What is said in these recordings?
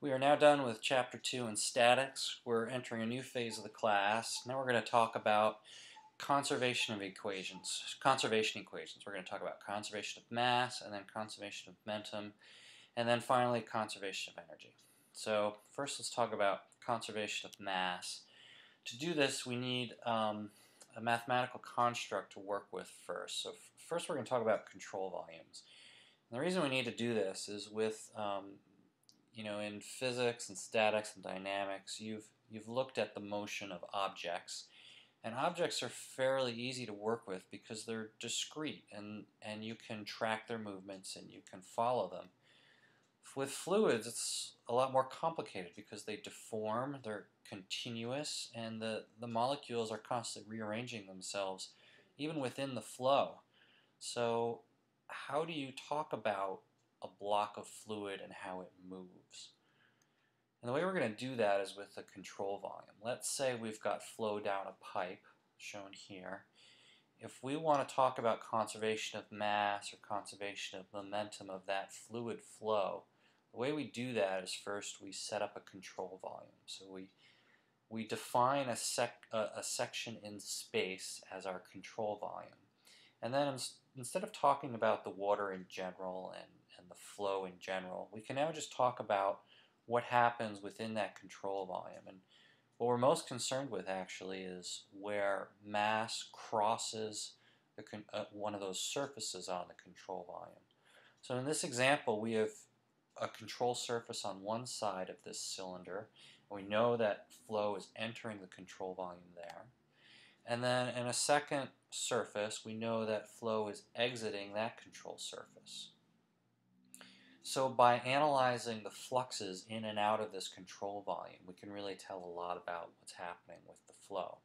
We are now done with Chapter 2 in Statics. We're entering a new phase of the class. Now we're going to talk about conservation of equations. Conservation equations. We're going to talk about conservation of mass, and then conservation of momentum, and then finally conservation of energy. So first let's talk about conservation of mass. To do this we need um, a mathematical construct to work with first. So first we're going to talk about control volumes. And the reason we need to do this is with um, you know, in physics and statics and dynamics, you've you've looked at the motion of objects, and objects are fairly easy to work with because they're discrete and and you can track their movements and you can follow them. With fluids, it's a lot more complicated because they deform, they're continuous, and the, the molecules are constantly rearranging themselves even within the flow. So how do you talk about a block of fluid and how it moves. And the way we're going to do that is with a control volume. Let's say we've got flow down a pipe, shown here. If we want to talk about conservation of mass or conservation of momentum of that fluid flow, the way we do that is first we set up a control volume. So we, we define a, sec, a, a section in space as our control volume. And then instead of talking about the water in general and and the flow in general. We can now just talk about what happens within that control volume. And what we're most concerned with actually is where mass crosses uh, one of those surfaces on the control volume. So in this example, we have a control surface on one side of this cylinder. And we know that flow is entering the control volume there. And then in a second surface, we know that flow is exiting that control surface. So by analyzing the fluxes in and out of this control volume, we can really tell a lot about what's happening with the flow.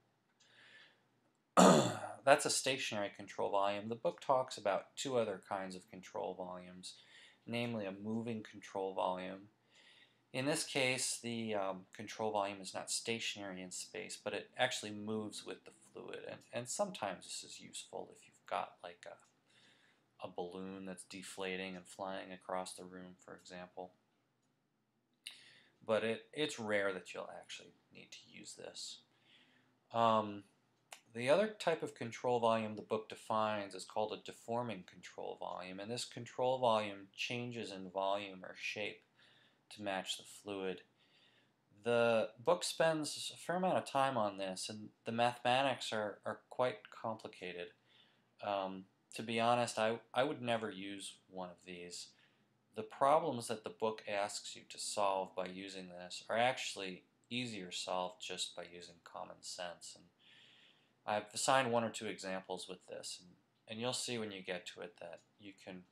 That's a stationary control volume. The book talks about two other kinds of control volumes, namely a moving control volume. In this case, the um, control volume is not stationary in space, but it actually moves with the fluid. And, and sometimes this is useful if you've got like a a balloon that's deflating and flying across the room, for example. But it, it's rare that you'll actually need to use this. Um, the other type of control volume the book defines is called a deforming control volume, and this control volume changes in volume or shape to match the fluid. The book spends a fair amount of time on this, and the mathematics are, are quite complicated. Um, to be honest, I, I would never use one of these. The problems that the book asks you to solve by using this are actually easier solved just by using common sense. And I've assigned one or two examples with this, and, and you'll see when you get to it that you can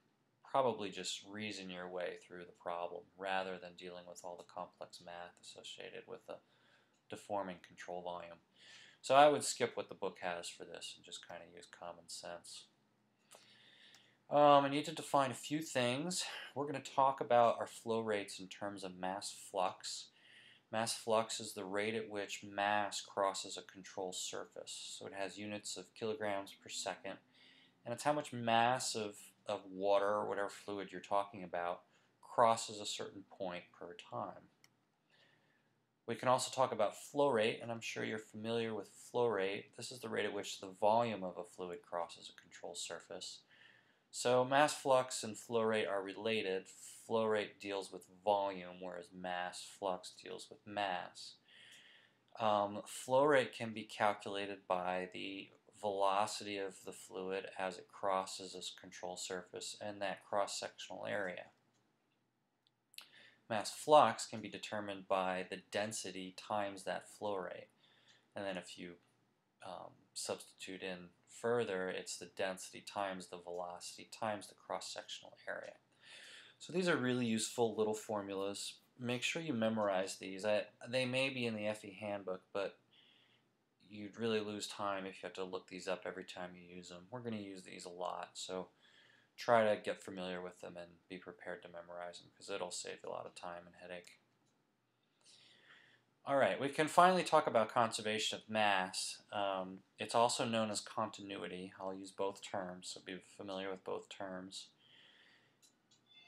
probably just reason your way through the problem rather than dealing with all the complex math associated with the deforming control volume. So I would skip what the book has for this and just kind of use common sense. Um, I need to define a few things. We're going to talk about our flow rates in terms of mass flux. Mass flux is the rate at which mass crosses a control surface. So it has units of kilograms per second. And it's how much mass of, of water or whatever fluid you're talking about crosses a certain point per time. We can also talk about flow rate, and I'm sure you're familiar with flow rate. This is the rate at which the volume of a fluid crosses a control surface. So mass flux and flow rate are related. Flow rate deals with volume, whereas mass flux deals with mass. Um, flow rate can be calculated by the velocity of the fluid as it crosses this control surface and that cross-sectional area. Mass flux can be determined by the density times that flow rate. And then if you um, substitute in further, it's the density times the velocity times the cross-sectional area. So these are really useful little formulas. Make sure you memorize these. I, they may be in the FE handbook, but you'd really lose time if you have to look these up every time you use them. We're going to use these a lot, so try to get familiar with them and be prepared to memorize them because it'll save you a lot of time and headache. All right, we can finally talk about conservation of mass. Um, it's also known as continuity. I'll use both terms, so be familiar with both terms.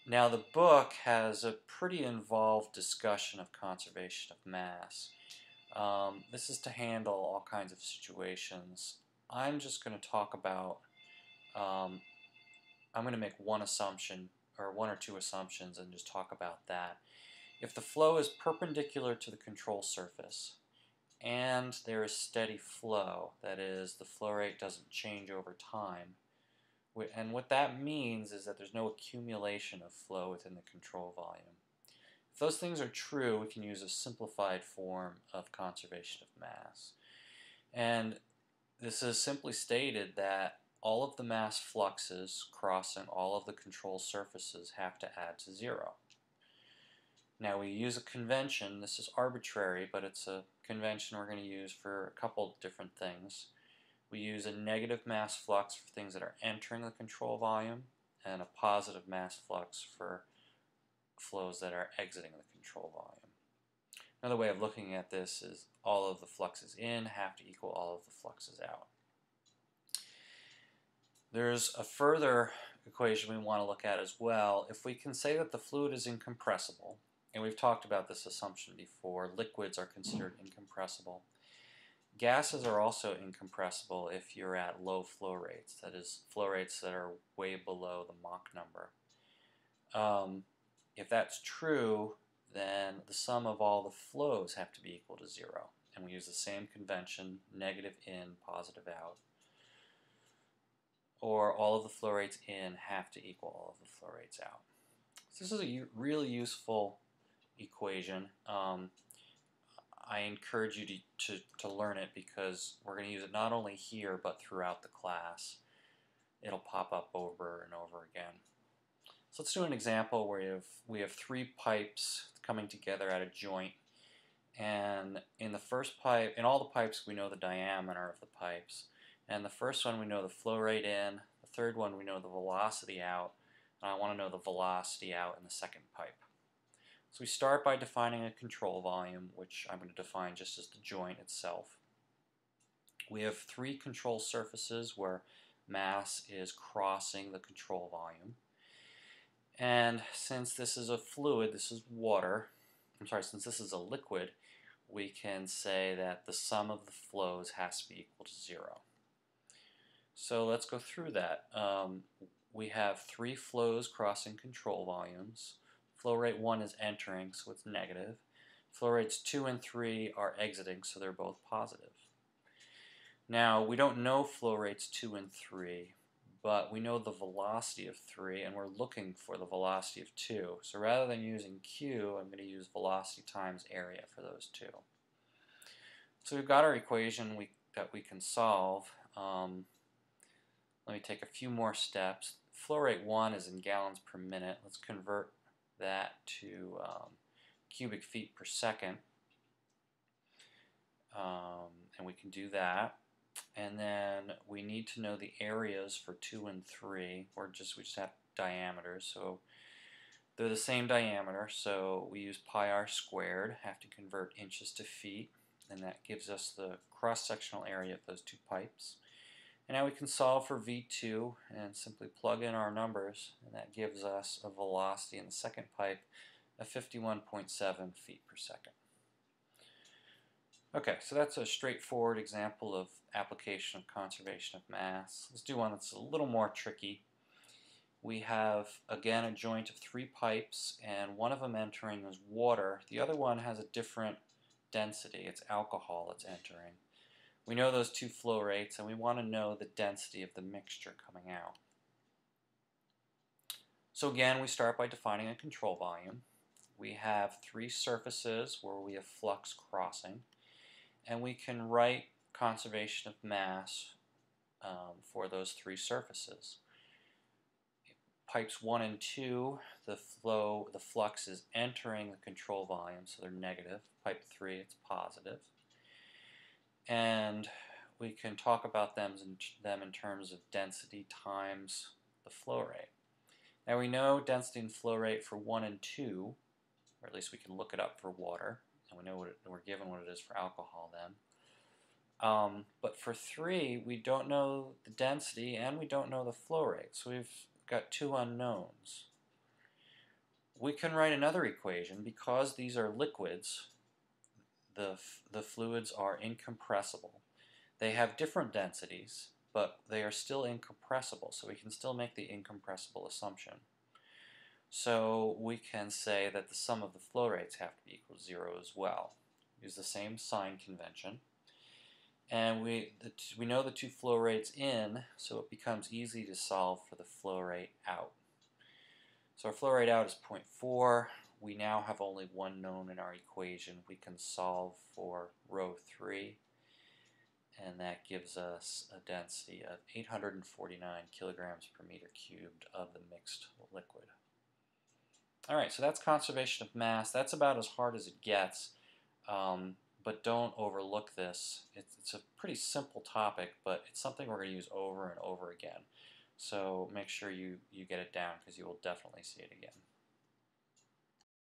Now, the book has a pretty involved discussion of conservation of mass. Um, this is to handle all kinds of situations. I'm just going to talk about, um, I'm going to make one assumption, or one or two assumptions, and just talk about that. If the flow is perpendicular to the control surface, and there is steady flow, that is, the flow rate doesn't change over time, and what that means is that there's no accumulation of flow within the control volume. If those things are true, we can use a simplified form of conservation of mass. And this is simply stated that all of the mass fluxes crossing all of the control surfaces have to add to zero. Now we use a convention, this is arbitrary, but it's a convention we're going to use for a couple different things. We use a negative mass flux for things that are entering the control volume and a positive mass flux for flows that are exiting the control volume. Another way of looking at this is all of the fluxes in have to equal all of the fluxes out. There's a further equation we want to look at as well. If we can say that the fluid is incompressible, and we've talked about this assumption before, liquids are considered incompressible. Gases are also incompressible if you're at low flow rates, that is, flow rates that are way below the Mach number. Um, if that's true, then the sum of all the flows have to be equal to zero. And we use the same convention, negative in, positive out. Or all of the flow rates in have to equal all of the flow rates out. So this is a really useful equation. Um, I encourage you to, to, to learn it because we're going to use it not only here but throughout the class. It'll pop up over and over again. So let's do an example where we have, we have three pipes coming together at a joint and in the first pipe, in all the pipes we know the diameter of the pipes and the first one we know the flow rate in, the third one we know the velocity out, and I want to know the velocity out in the second pipe. So we start by defining a control volume, which I'm going to define just as the joint itself. We have three control surfaces where mass is crossing the control volume. And since this is a fluid, this is water, I'm sorry, since this is a liquid, we can say that the sum of the flows has to be equal to zero. So let's go through that. Um, we have three flows crossing control volumes. Flow rate 1 is entering, so it's negative. Flow rates 2 and 3 are exiting, so they're both positive. Now, we don't know flow rates 2 and 3, but we know the velocity of 3, and we're looking for the velocity of 2. So rather than using Q, I'm going to use velocity times area for those two. So we've got our equation we, that we can solve. Um, let me take a few more steps. Flow rate 1 is in gallons per minute. Let's convert that to um, cubic feet per second. Um, and we can do that. And then we need to know the areas for 2 and 3, or just we just have diameters. So they're the same diameter, so we use pi r squared, have to convert inches to feet, and that gives us the cross-sectional area of those two pipes. And now we can solve for V2 and simply plug in our numbers, and that gives us a velocity in the second pipe of 51.7 feet per second. Okay, so that's a straightforward example of application of conservation of mass. Let's do one that's a little more tricky. We have, again, a joint of three pipes, and one of them entering is water. The other one has a different density. It's alcohol that's entering. We know those two flow rates, and we want to know the density of the mixture coming out. So again, we start by defining a control volume. We have three surfaces where we have flux crossing, and we can write conservation of mass um, for those three surfaces. Pipes 1 and 2, the flow, the flux is entering the control volume, so they're negative. Pipe 3, it's positive. and we can talk about them in, them in terms of density times the flow rate. Now we know density and flow rate for 1 and 2, or at least we can look it up for water, and we know what it, we're given what it is for alcohol then. Um, but for 3, we don't know the density and we don't know the flow rate, so we've got two unknowns. we can write another equation because these are liquids the, the fluids are incompressible they have different densities but they are still incompressible so we can still make the incompressible assumption so we can say that the sum of the flow rates have to be equal to zero as well use the same sign convention and we, we know the two flow rates in, so it becomes easy to solve for the flow rate out. So our flow rate out is 0.4. We now have only one known in our equation. We can solve for rho 3, and that gives us a density of 849 kilograms per meter cubed of the mixed liquid. All right, so that's conservation of mass. That's about as hard as it gets. Um, but don't overlook this. It's, it's, a pretty simple topic, but it's something we're going to use over and over again. So make sure you, you get it down because you will definitely see it again.